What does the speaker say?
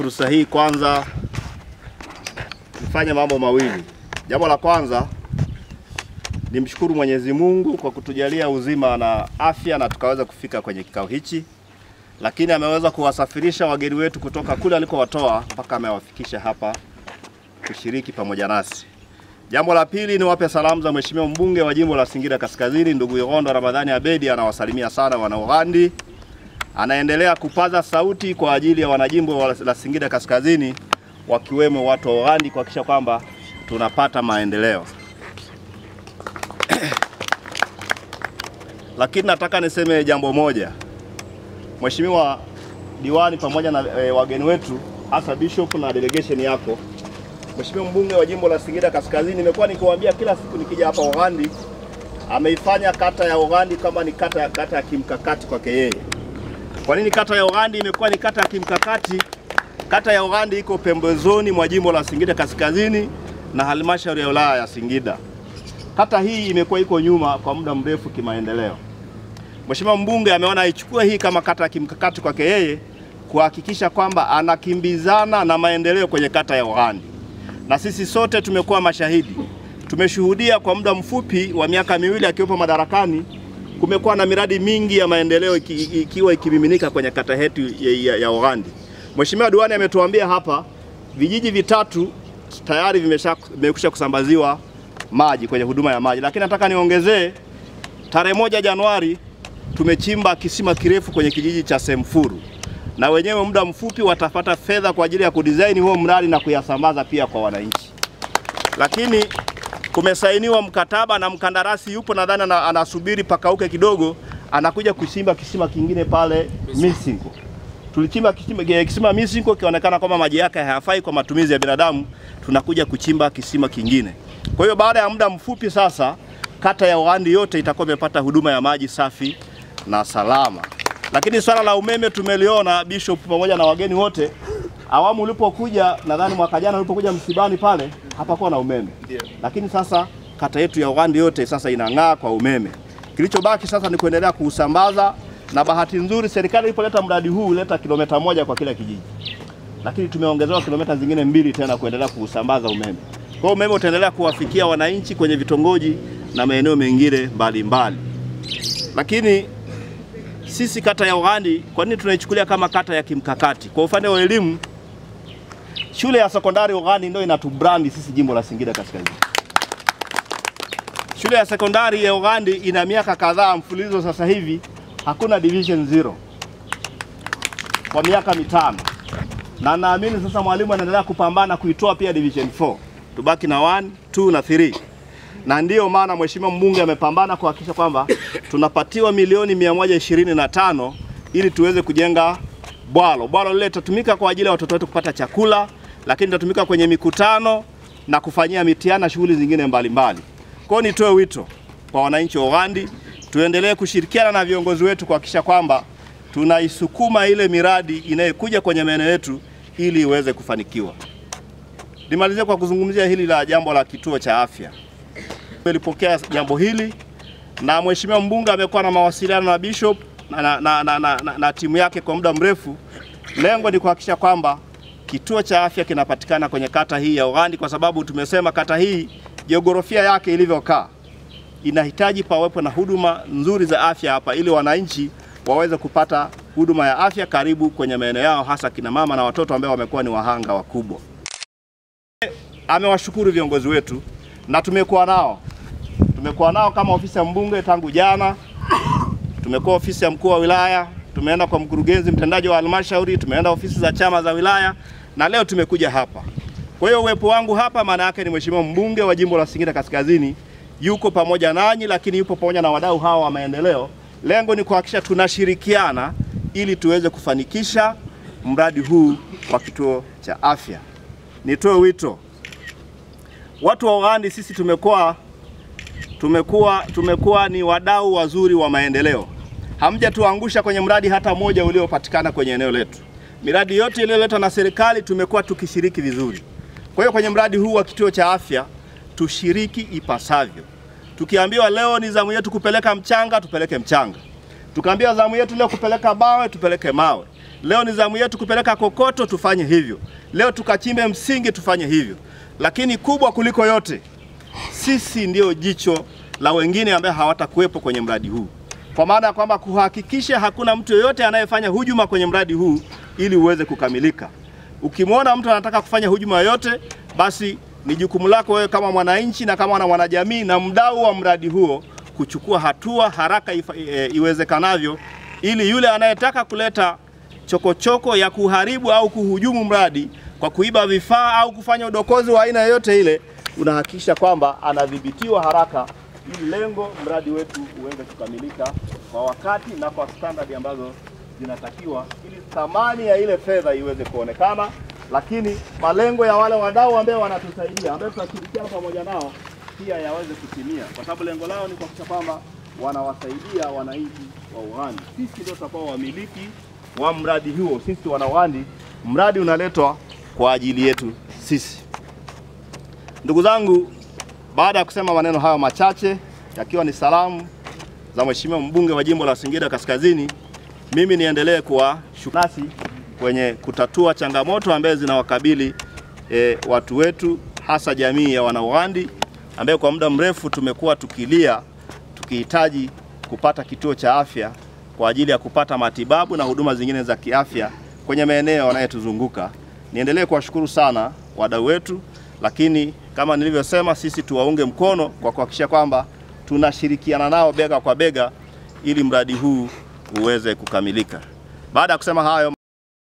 Fursa hii kwanza nifanye mambo mawili. Jambo la kwanza nimshukuru Mwenyezi Mungu kwa kutujalia uzima na afya na tukaweza kufika kwenye kikao hichi, lakini ameweza kuwasafirisha wageni wetu kutoka kule alikowatoa mpaka amewafikisha hapa kushiriki pamoja nasi. Jambo la pili niwape salamu za Mheshimiwa mbunge wa jimbo la Singida Kaskazini ndugu Yondo Ramadhani Abedi, anawasalimia sana wana Ughandi anaendelea kupaza sauti kwa ajili ya wanajimbo la Singida Kaskazini wakiwemo watu wa Ughandi kuhakikisha kwamba tunapata maendeleo. Lakini nataka niseme jambo moja, Mheshimiwa diwani pamoja na e, wageni wetu hasa bishop na delegation yako, Mheshimiwa mbunge wa jimbo la Singida Kaskazini, nimekuwa nikiwaambia kila siku nikija hapa orandi ameifanya kata ya Ughandi kama ni kata, ya kata ya kimkakati kwake yeye. Kwa nini kata ya Ughandi imekuwa ni kata ya kimkakati? Kata ya Ughandi iko pembezoni mwa jimbo la Singida Kaskazini na halmashauri ya wilaya ya Singida. Kata hii imekuwa iko nyuma kwa muda mrefu kimaendeleo. Mheshimiwa mbunge ameona aichukue hii kama kata ya kimkakati kwake yeye kuhakikisha kwamba anakimbizana na maendeleo kwenye kata ya Ughandi, na sisi sote tumekuwa mashahidi, tumeshuhudia kwa muda mfupi wa miaka miwili akiwepo madarakani kumekuwa na miradi mingi ya maendeleo iki, ikiwa ikimiminika kwenye kata yetu ya, ya, ya Ughandi. Mheshimiwa diwani ametuambia hapa vijiji vitatu tayari vimekwisha kusambaziwa maji kwenye huduma ya maji, lakini nataka niongezee, tarehe moja Januari tumechimba kisima kirefu kwenye kijiji cha Semfuru, na wenyewe muda mfupi watapata fedha kwa ajili ya kudesign huo mradi na kuyasambaza pia kwa wananchi, lakini kumesainiwa mkataba na mkandarasi yupo, nadhani anasubiri pakauke kidogo, anakuja kuchimba kisima kingine pale Misingo. Tulichimba kisima, kisima Misingo kionekana kwamba maji yake hayafai kwa matumizi ya binadamu, tunakuja kuchimba kisima kingine. Kwa hiyo baada ya muda mfupi sasa, kata ya Ughandi yote itakuwa imepata huduma ya maji safi na salama. Lakini swala la umeme tumeliona, Bishop pamoja na wageni wote awamu ulipokuja, nadhani mwaka jana ulipokuja msibani pale hapakuwa na umeme. yeah. Lakini sasa kata yetu ya Ughandi yote sasa inang'aa kwa umeme. Kilichobaki sasa ni kuendelea kuusambaza, na bahati nzuri serikali ilipoleta mradi huu ileta kilomita moja kwa kila kijiji, lakini tumeongezewa kilomita zingine mbili tena kuendelea kuusambaza umeme. Kwa hiyo umeme utaendelea kuwafikia wananchi kwenye vitongoji na maeneo mengine mbalimbali. Lakini sisi kata ya Ughandi, kwa nini tunaichukulia kama kata ya kimkakati? Kwa upande wa elimu shule ya sekondari Ughani ndio inatubrandi sisi jimbo la Singida Kaskazini. Shule ya sekondari ya Ughandi ina miaka kadhaa mfululizo sasa hivi hakuna division zero kwa miaka mitano, na naamini sasa mwalimu anaendelea kupambana kuitoa pia division 4 tubaki na 1, 2 na 3, na ndiyo maana mheshimiwa mbunge amepambana kuhakikisha kwamba tunapatiwa milioni 125 ili tuweze kujenga bwalo. Bwalo lile litatumika kwa ajili ya watoto wetu kupata chakula, lakini tatumika kwenye mikutano na kufanyia mitihani shughuli zingine mbalimbali. Kwa hiyo nitoe wito kwa wananchi wa uwandi tuendelee kushirikiana na viongozi wetu kuhakikisha kwamba tunaisukuma ile miradi inayokuja kwenye maeneo yetu ili iweze kufanikiwa. Nimalizie kwa kuzungumzia hili la jambo la kituo cha afya. Nilipokea jambo hili na mheshimiwa mbunge amekuwa na mawasiliano na bishop na, na, na, na, na, na, na timu yake kwa muda mrefu. Lengo ni kuhakikisha kwamba kituo cha afya kinapatikana kwenye kata hii ya Ughandi, kwa sababu tumesema kata hii jiografia yake ilivyokaa inahitaji pawepo na huduma nzuri za afya hapa, ili wananchi waweze kupata huduma ya afya karibu kwenye maeneo yao, hasa kina mama na watoto ambao wamekuwa ni wahanga wakubwa. Amewashukuru viongozi wetu na tumekuwa nao tumekuwa nao kama ofisi ya mbunge tangu jana tumekuwa ofisi ya mkuu wa wilaya, tumeenda kwa mkurugenzi mtendaji wa halmashauri, tumeenda ofisi za chama za wilaya na leo tumekuja hapa. Kwa hiyo uwepo wangu hapa maana yake ni mheshimiwa mbunge wa jimbo la Singida Kaskazini yuko pamoja nanyi, lakini yupo pamoja na wadau hawa wa maendeleo. Lengo ni kuhakikisha tunashirikiana ili tuweze kufanikisha mradi huu wa kituo cha afya. Nitoe wito, watu wa Ughandi, sisi tumekuwa tumekuwa tumekuwa ni wadau wazuri wa maendeleo. Hamjatuangusha kwenye mradi hata moja uliopatikana kwenye eneo letu. Miradi yote iliyoletwa na serikali tumekuwa tukishiriki vizuri. Kwa hiyo kwenye mradi huu wa kituo cha afya tushiriki ipasavyo. Tukiambiwa leo ni zamu yetu kupeleka mchanga, tupeleke mchanga. Tukaambiwa zamu yetu leo kupeleka mawe, tupeleke mawe. Leo ni zamu yetu kupeleka kokoto, tufanye hivyo. Leo tukachimbe msingi, tufanye hivyo. Lakini kubwa kuliko yote, sisi ndio jicho la wengine ambaye hawatakuwepo kwenye mradi huu, kwa maana ya kwamba kuhakikisha hakuna mtu yoyote anayefanya hujuma kwenye mradi huu ili uweze kukamilika. Ukimwona mtu anataka kufanya hujuma yoyote, basi ni jukumu lako wewe kama mwananchi na kama na mwanajamii na mdau wa mradi huo kuchukua hatua haraka e, iwezekanavyo ili yule anayetaka kuleta chokochoko choko ya kuharibu au kuhujumu mradi kwa kuiba vifaa au kufanya udokozi wa aina yoyote ile, unahakikisha kwamba anadhibitiwa haraka ili lengo mradi wetu uweze kukamilika kwa wakati na kwa standard ambazo zinatakiwa, ili thamani ya ile fedha iweze kuonekana, lakini malengo ya wale wadau ambao wanatusaidia ambao tunashirikiana pamoja nao pia yaweze kutimia, kwa sababu lengo lao ni kuhakikisha kwamba wanawasaidia wananchi wa Uhandi. Sisi ndio tutakuwa wamiliki wa mradi huo, sisi wana Uhandi, Mradi unaletwa kwa ajili yetu sisi. Ndugu zangu, baada ya kusema maneno hayo machache yakiwa ni salamu za Mheshimiwa mbunge wa jimbo la Singida Kaskazini, mimi niendelee kuwa nasi kwenye kutatua changamoto ambazo zinawakabili e, watu wetu hasa jamii ya wanauwandi ambayo kwa muda mrefu tumekuwa tukilia tukihitaji kupata kituo cha afya kwa ajili ya kupata matibabu na huduma zingine za kiafya kwenye maeneo yanayotuzunguka. Niendelee kuwashukuru sana wadau wetu, lakini kama nilivyosema, sisi tuwaunge mkono kwa kuhakikisha kwamba tunashirikiana nao bega kwa bega ili mradi huu uweze kukamilika. Baada ya kusema hayo